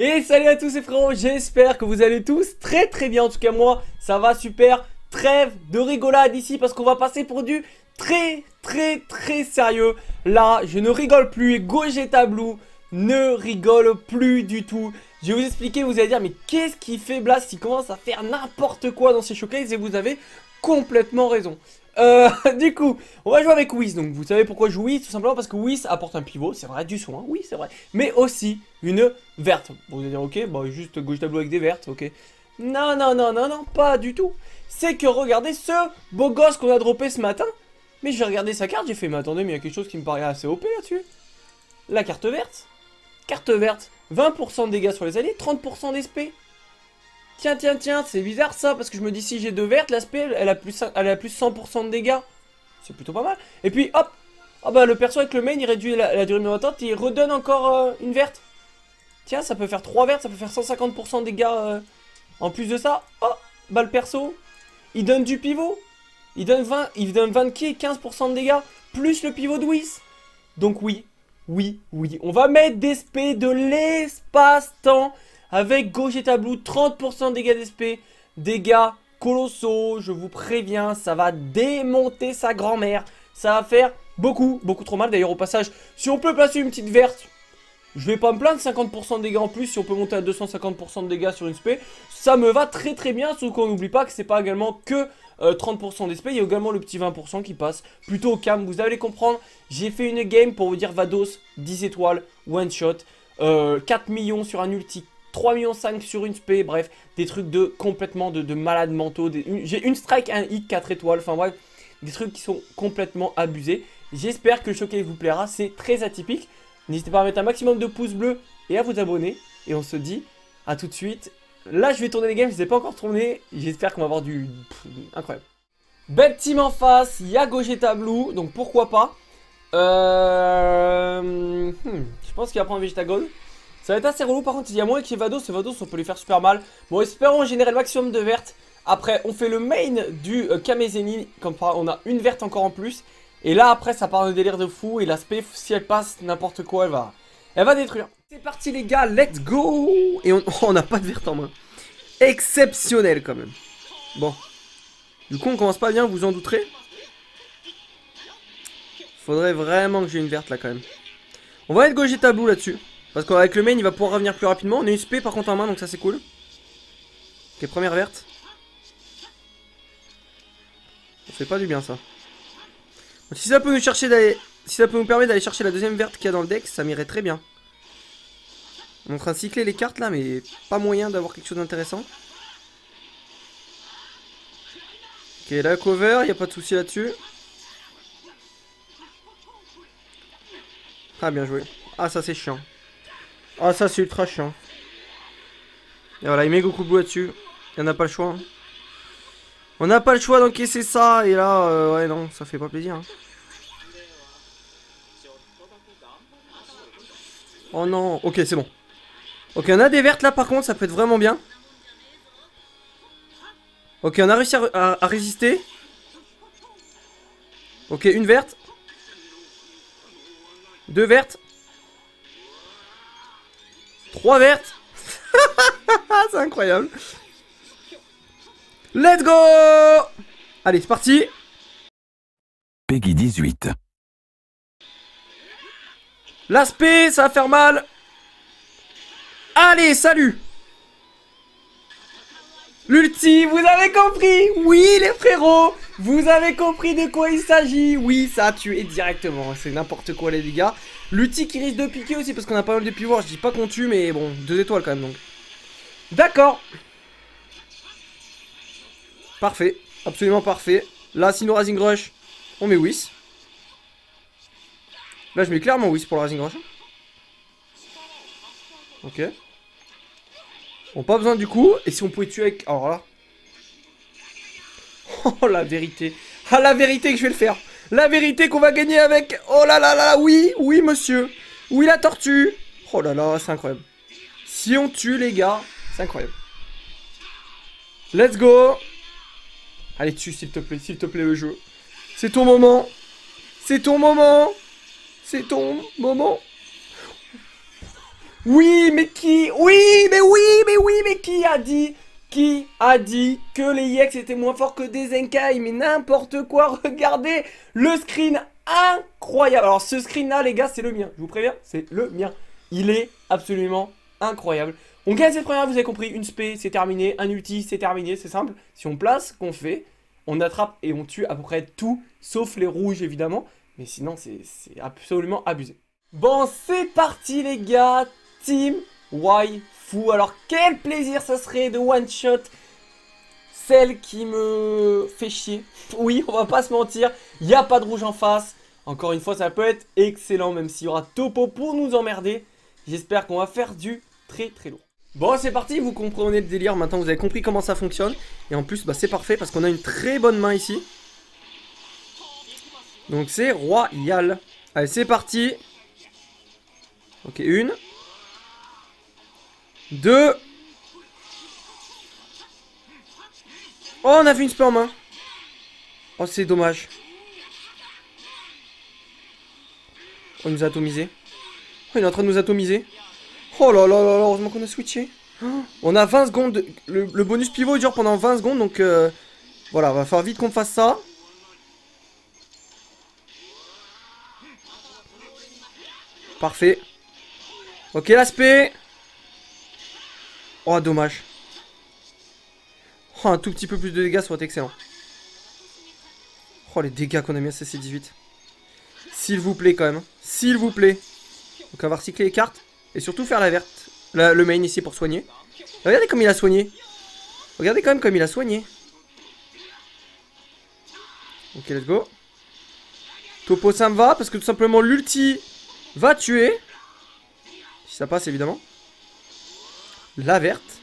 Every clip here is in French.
Et salut à tous les frérots, j'espère que vous allez tous très très bien, en tout cas moi ça va super, trêve de rigolade ici parce qu'on va passer pour du très très très sérieux. Là je ne rigole plus et Gogeta Blue ne rigole plus du tout. Je vais vous expliquer, vous allez dire mais qu'est-ce qui fait Blast Il commence à faire n'importe quoi dans ses showcases et vous avez complètement raison euh, du coup, on va jouer avec Whis. Donc, vous savez pourquoi je joue Whis Tout simplement parce que Whis apporte un pivot, c'est vrai, du soin, oui, c'est vrai. Mais aussi une verte. vous allez dire, ok, bah juste gauche tableau avec des vertes, ok. Non, non, non, non, non, pas du tout. C'est que regardez ce beau gosse qu'on a droppé ce matin. Mais j'ai regardé sa carte, j'ai fait, mais attendez, mais il y a quelque chose qui me paraît assez OP là-dessus. La carte verte. Carte verte, 20% de dégâts sur les alliés, 30% d'SP. Tiens, tiens, tiens, c'est bizarre ça, parce que je me dis si j'ai deux vertes, l'aspect, elle a plus, elle a plus 100% de dégâts. C'est plutôt pas mal. Et puis, hop Ah bah, le perso avec le main, il réduit la, durée de attente, il redonne encore euh, une verte. Tiens, ça peut faire 3 vertes, ça peut faire 150% de dégâts euh, en plus de ça. Oh Bah, le perso, il donne du pivot. Il donne 20, il donne 20 et 15% de dégâts, plus le pivot de Whis. Donc oui, oui, oui, on va mettre des SP de l'espace-temps avec Gogeta Blue, 30% de dégâts d'SP, dégâts colossaux, je vous préviens, ça va démonter sa grand-mère. Ça va faire beaucoup, beaucoup trop mal. D'ailleurs, au passage, si on peut placer une petite verte, je vais pas me plaindre, 50% de dégâts en plus, si on peut monter à 250% de dégâts sur une SP, ça me va très très bien, sauf qu'on n'oublie pas que c'est pas également que 30% d'SP, il y a également le petit 20% qui passe plutôt au cam, vous allez comprendre, j'ai fait une game pour vous dire Vados, 10 étoiles, one shot, 4 euh, millions sur un ulti, 3 millions 5 sur une spé, bref, des trucs de complètement de, de malades mentaux. J'ai une strike, un hit, 4 étoiles, enfin bref, des trucs qui sont complètement abusés. J'espère que le showcase vous plaira, c'est très atypique. N'hésitez pas à mettre un maximum de pouces bleus et à vous abonner. Et on se dit à tout de suite. Là, je vais tourner les games, je ne les ai pas encore tournés. J'espère qu'on va avoir du... incroyable. Belle team en face, il y a Gogeta Blue, donc pourquoi pas. Euh... Hmm, je pense qu'il va prendre Vegeta Gold. Ça va être assez relou par contre, il y a moins qu'il y Vados, et Vados on peut lui faire super mal. Bon, espérons générer le maximum de vertes. Après, on fait le main du euh, Kamezeni, comme on a une verte encore en plus. Et là, après, ça part de délire de fou, et l'aspect, si elle passe n'importe quoi, elle va, elle va détruire. C'est parti les gars, let's go Et on n'a pas de verte en main. Exceptionnel quand même. Bon. Du coup, on commence pas bien, vous en douterez. Faudrait vraiment que j'ai une verte là quand même. On va être Gogeta Blue là-dessus. Parce qu'avec le main, il va pouvoir revenir plus rapidement. On a une SP par contre en main, donc ça c'est cool. Ok, première verte. Ça fait pas du bien ça. si ça peut nous chercher d'aller. Si ça peut nous permettre d'aller chercher la deuxième verte qu'il y a dans le deck, ça m'irait très bien. On est en train de cycler les cartes là, mais pas moyen d'avoir quelque chose d'intéressant. Ok, la cover, il a pas de souci là-dessus. Ah, bien joué. Ah, ça c'est chiant. Ah, ça, c'est ultra chiant. Et voilà, il met Goku Blue là-dessus. Il n'y en a pas le choix. Hein. On n'a pas le choix d'encaisser ça. Et là, euh, ouais, non, ça fait pas plaisir. Hein. Oh non. Ok, c'est bon. Ok, on a des vertes là, par contre. Ça peut être vraiment bien. Ok, on a réussi à résister. Ok, une verte. Deux vertes. Trois vertes. C'est incroyable. Let's go. Allez, c'est parti. Peggy 18 L'aspect, ça va faire mal. Allez, salut L'ulti, vous avez compris Oui, les frérots Vous avez compris de quoi il s'agit Oui, ça a tué directement. C'est n'importe quoi, les dégâts. L'ulti qui risque de piquer aussi, parce qu'on a pas mal de pivots. Je dis pas qu'on tue, mais bon, deux étoiles quand même, donc. D'accord Parfait. Absolument parfait. Là, sinon Rising Rush, on met Whis. Là, je mets clairement Whis pour le Rising Rush. Ok. Bon, pas besoin du coup. Et si on pouvait tuer avec... Alors là... Oh, la vérité. Ah, la vérité que je vais le faire. La vérité qu'on va gagner avec... Oh là là là, oui, oui, monsieur. Oui, la tortue. Oh là là, c'est incroyable. Si on tue, les gars, c'est incroyable. Let's go. Allez, tue, s'il te plaît, s'il te plaît, le jeu. C'est ton moment. C'est ton moment. C'est ton moment. Oui, mais qui Oui, mais oui, mais oui, mais qui a dit Qui a dit que les EX étaient moins forts que des Zenkai Mais n'importe quoi, regardez le screen incroyable Alors ce screen là, les gars, c'est le mien, je vous préviens, c'est le mien. Il est absolument incroyable. On gagne cette première, vous avez compris, une spé, c'est terminé, un ulti, c'est terminé, c'est simple. Si on place, qu'on fait, on attrape et on tue à peu près tout, sauf les rouges évidemment. Mais sinon, c'est absolument abusé. Bon, c'est parti les gars, Team Waifu. Alors, quel plaisir ça serait de one-shot celle qui me fait chier. Oui, on va pas se mentir, il n'y a pas de rouge en face. Encore une fois, ça peut être excellent, même s'il y aura Topo pour nous emmerder. J'espère qu'on va faire du très très lourd. Bon, c'est parti, vous comprenez le délire. Maintenant, vous avez compris comment ça fonctionne. Et en plus, bah, c'est parfait parce qu'on a une très bonne main ici. Donc, c'est royal. Allez, c'est parti. Ok, une. Deux. Oh, on a fait une spé en main. Oh, c'est dommage. Oh, il nous a atomisé. Oh, il est en train de nous atomiser. Oh là là là là, heureusement qu'on a switché. On a 20 secondes. Le, bonus pivot dure pendant 20 secondes, donc euh, voilà, va falloir vite qu'on fasse ça. Parfait. Ok, l'aspect. Oh, dommage. Oh, un tout petit peu plus de dégâts, ça excellent. Oh, les dégâts qu'on a mis à CC18. S'il vous plaît, quand même. S'il vous plaît. Donc, on va les cartes. Et surtout faire la verte. le main ici pour soigner. Regardez comme il a soigné. Regardez quand même comme il a soigné. Ok, let's go. Topo, ça me va. Parce que tout simplement, l'ulti va tuer. Si ça passe, évidemment. La verte.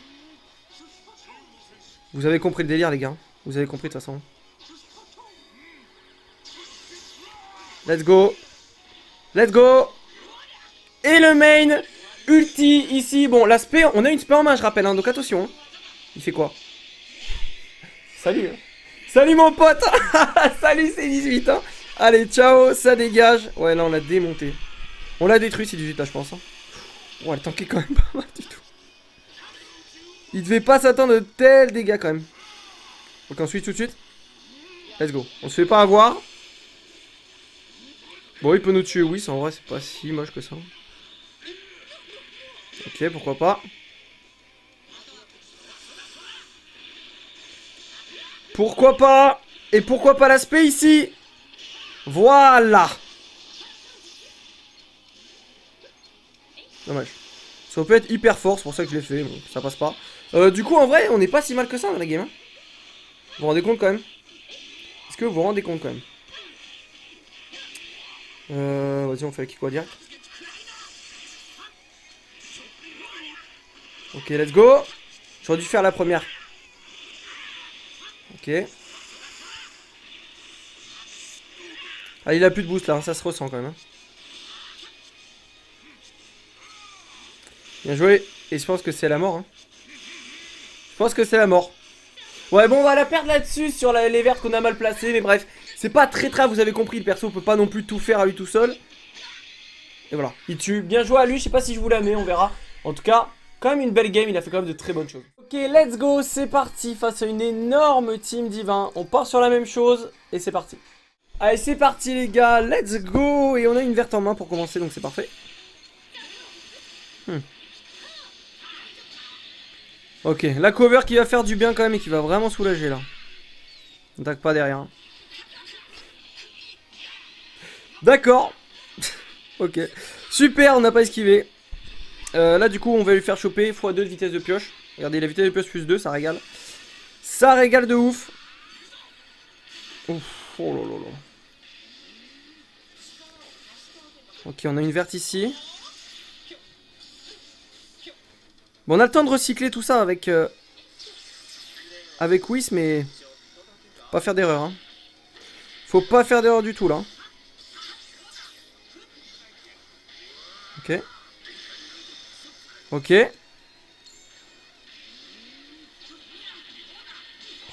Vous avez compris le délire, les gars. Vous avez compris, de toute façon. Let's go. Let's go. Et le main ulti ici. Bon, l'aspect, on a une spé en main, je rappelle, hein, donc attention. Il fait quoi? Salut. Hein. Salut mon pote Salut c'est 18 hein Allez, ciao, ça dégage. Ouais, là, on l'a démonté. On l'a détruit, c'est 18 là, je pense. Ouais, le tank est quand même pas mal du tout. Il devait pas s'attendre de tels dégâts quand même. Donc ensuite tout de suite. Let's go. On se fait pas avoir. Bon, il peut nous tuer, oui, en vrai, c'est pas si moche que ça. Ok, pourquoi pas. Pourquoi pas Et pourquoi pas l'aspect ici Voilà Dommage. Ça peut être hyper fort, c'est pour ça que je l'ai fait, ça passe pas. Euh, du coup, en vrai, on n'est pas si mal que ça dans la game. Hein. Vous vous rendez compte quand même Est-ce que vous vous rendez compte quand même euh, Vas-y, on fait qui quoi direct Ok, let's go. J'aurais dû faire la première. Ok. Ah, il a plus de boost là, hein, ça se ressent quand même. Hein. Bien joué. Et je pense que c'est la mort. Je pense que c'est la mort. Ouais, bon, on va la perdre là-dessus sur les vertes qu'on a mal placées. Mais bref, c'est pas très très, vous avez compris. Le perso peut pas non plus tout faire à lui tout seul. Et voilà, il tue. Bien joué à lui. Je sais pas si je vous la mets, on verra. En tout cas, quand même une belle game, il a fait quand même de très bonnes choses. Ok, let's go, c'est parti face à une énorme team divin. On part sur la même chose et c'est parti. Allez, c'est parti les gars, let's go Et on a une verte en main pour commencer, donc c'est parfait. Hmm. Ok, la cover qui va faire du bien quand même et qui va vraiment soulager là. Tac pas derrière. D'accord. ok. Super, on n'a pas esquivé. Euh, là, du coup, on va lui faire choper x2 de vitesse de pioche. Regardez, la vitesse de pioche plus 2, ça régale. Ça régale de ouf. Ouf, oh là là là. Ok, on a une verte ici. On a le temps de recycler tout ça avec... Euh, avec Whis, mais... Pas faire d'erreur, hein. Faut pas faire d'erreur du tout, là. Ok. Ok.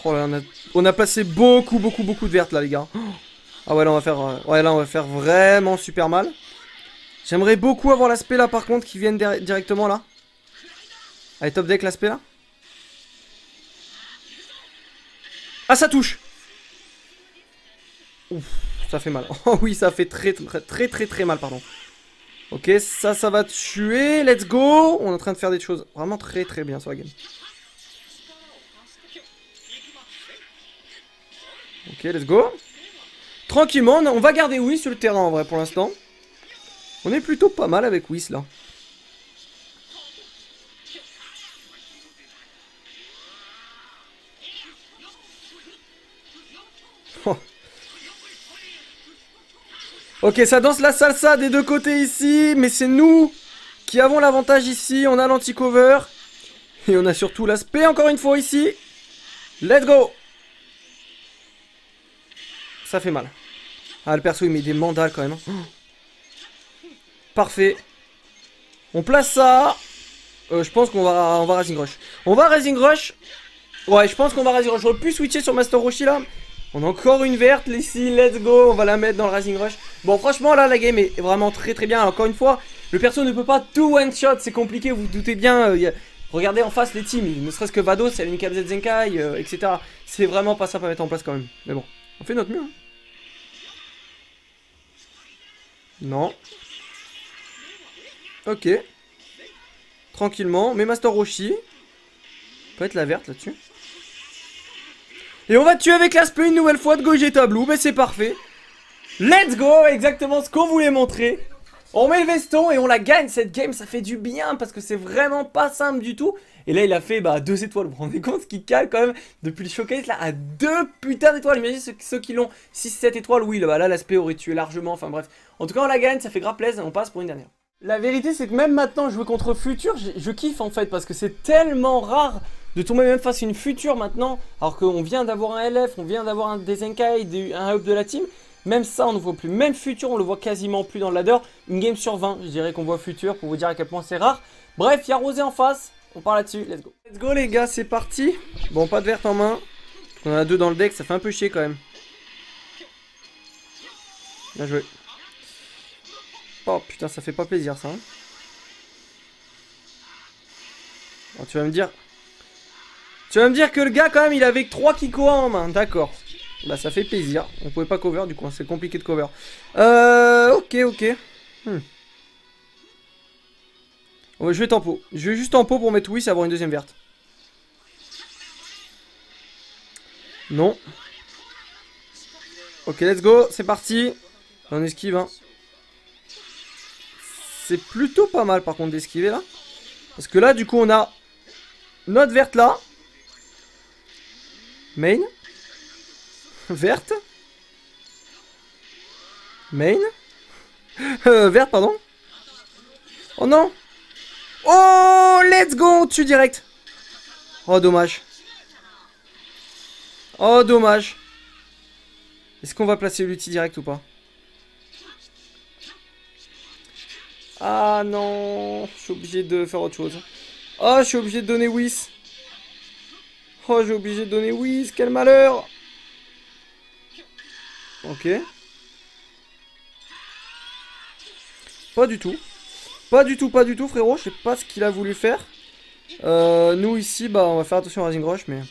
Oh là, on a, on a passé beaucoup, beaucoup, beaucoup de vertes là, les gars. Ah ouais, là, on va faire, euh, ouais, là, on va faire vraiment super mal. J'aimerais beaucoup avoir l'aspect là par contre qui vienne directement là. Allez, top deck l'aspect là. Ah, ça touche Ouf, ça fait mal. Oh oui, ça fait très très très très très mal, pardon. Ok, ça, ça va tuer. Let's go On est en train de faire des choses vraiment très très bien sur la game. Ok, let's go. Tranquillement, on va garder Whis sur le terrain en vrai pour l'instant. On est plutôt pas mal avec Whis là. Ok, ça danse la salsa des deux côtés ici, mais c'est nous qui avons l'avantage ici. On a l'anti-cover. Et on a surtout l'aspect encore une fois ici. Let's go Ça fait mal. Ah, le perso, il met des mandales quand même. Hein. Parfait. On place ça. Euh, je pense qu'on va, on va Rising Rush. On va Rising Rush. Ouais, je pense qu'on va Rising Rush. J'aurais pu switcher sur Master Roshi là. On a encore une verte ici, let's go, on va la mettre dans le Rising Rush. Bon, franchement, là, la game est vraiment très très bien. Encore une fois, le perso ne peut pas tout one-shot, c'est compliqué, vous, vous doutez bien. Euh, regardez en face les teams, ne serait-ce que Vados, c'est une KZ Zenkai, euh, etc. C'est vraiment pas simple à mettre en place quand même. Mais bon, on fait notre mieux. Hein. Non. Ok. Tranquillement, mais Master Roshi. Peut être la verte là-dessus. Et on va tuer avec l'aspect une nouvelle fois de Gogeta Blue. Mais c'est parfait. Let's go Exactement ce qu'on voulait montrer. On met le veston et on la gagne cette game, ça fait du bien parce que c'est vraiment pas simple du tout. Et là il a fait bah deux étoiles, vous vous rendez compte ce qu'il cale quand même depuis le showcase là à deux putains d'étoiles. Imaginez ceux, qui l'ont 6-7 étoiles, oui là, l'aspect aurait tué largement, enfin bref. En tout cas on la gagne, ça fait grave plaisir, on passe pour une dernière. La vérité c'est que même maintenant jouer contre Futur, je kiffe en fait parce que c'est tellement rare de tomber même face à une future maintenant, alors qu'on vient d'avoir un LF, on vient d'avoir un Dezenkai, un hub de la team, même ça on ne voit plus, même futur on le voit quasiment plus dans le ladder, une game sur 20 je dirais qu'on voit futur pour vous dire à quel point c'est rare. Bref, il y a Rosé en face, on part là-dessus, let's go. Let's go les gars, c'est parti. Bon, pas de verte en main, on a deux dans le deck, ça fait un peu chier quand même. Bien joué. Oh putain, ça fait pas plaisir ça. Hein. tu vas me dire, tu vas me dire que le gars, quand même, il avait 3 Kikoa en main. D'accord. Bah, ça fait plaisir. On pouvait pas cover, du coup. Hein, c'est compliqué de cover. Euh, ok, ok. Hmm. On va jouer tempo. Je vais juste tempo pour mettre c'est avoir une deuxième verte. Non. Ok, let's go. C'est parti. On esquive, hein. C'est plutôt pas mal, par contre, d'esquiver, là. Parce que là, du coup, on a notre verte là. Main? Verte? Main? Euh, verte, pardon? Oh non. Oh, let's go, on tue direct. Oh, dommage. Oh, dommage. Est-ce qu'on va placer l'ulti direct ou pas? Ah non, je suis obligé de faire autre chose. Oh, je suis obligé de donner Whis. Oh, j'ai obligé de donner Whis, quel malheur Ok. Pas du tout. Pas du tout, pas du tout, frérot. Je sais pas ce qu'il a voulu faire. Euh, nous, ici, bah, on va faire attention à Rising Rush, mais...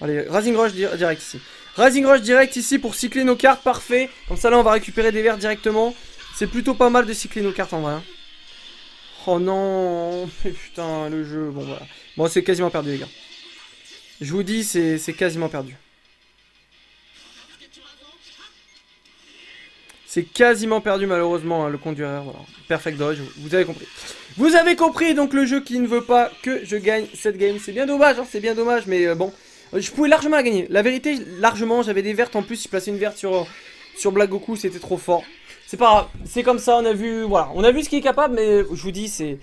Allez, Rising Rush direct ici. Rising Rush direct ici pour cycler nos cartes, parfait. Comme ça, là, on va récupérer des verts directement. C'est plutôt pas mal de cycler nos cartes, en vrai. Hein. Oh non Putain, le jeu, bon, voilà. Bon, c'est quasiment perdu, les gars. Je vous dis, c'est quasiment perdu. C'est quasiment perdu, malheureusement, hein, le conduire. Voilà. Perfect dodge, vous avez compris. Vous avez compris, donc, le jeu qui ne veut pas que je gagne cette game. C'est bien dommage, hein, c'est bien dommage, mais euh, bon. Je pouvais largement la gagner. La vérité, largement, j'avais des vertes en plus. Si je plaçais une verte sur, sur Black Goku, c'était trop fort. C'est pas grave, c'est comme ça, on a vu, voilà, on a vu ce qu'il est capable, mais je vous dis, c'est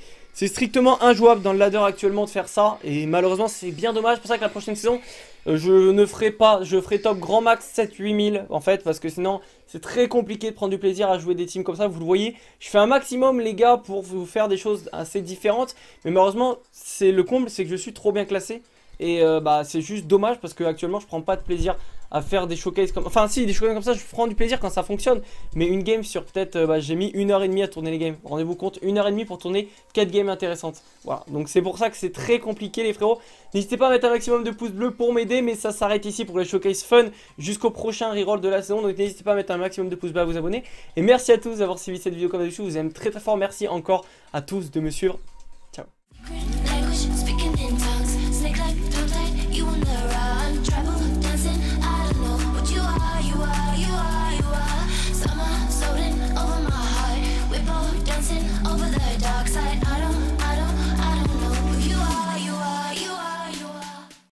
strictement injouable dans le ladder actuellement de faire ça. Et malheureusement, c'est bien dommage. Pour ça que la prochaine saison, euh, je ne ferai pas, je ferai top grand max 7-8 000 en fait. Parce que sinon, c'est très compliqué de prendre du plaisir à jouer des teams comme ça. Vous le voyez, je fais un maximum les gars pour vous faire des choses assez différentes. Mais malheureusement, c'est le comble, c'est que je suis trop bien classé. Et euh, bah c'est juste dommage parce que actuellement je prends pas de plaisir à faire des showcases comme... Enfin si, des showcases comme ça, je prends du plaisir quand ça fonctionne. Mais une game sur peut-être... euh, bah, j'ai mis une heure et demie à tourner les games. Rendez-vous compte, une heure et demie pour tourner 4 games intéressantes. Voilà, donc c'est pour ça que c'est très compliqué les frérots. N'hésitez pas à mettre un maximum de pouces bleus pour m'aider, mais ça s'arrête ici pour les showcases fun jusqu'au prochain reroll de la saison. Donc n'hésitez pas à mettre un maximum de pouces bleus à vous abonner. Et merci à tous d'avoir suivi cette vidéo comme d'habitude, je vous aime très très fort. Merci encore à tous de me suivre.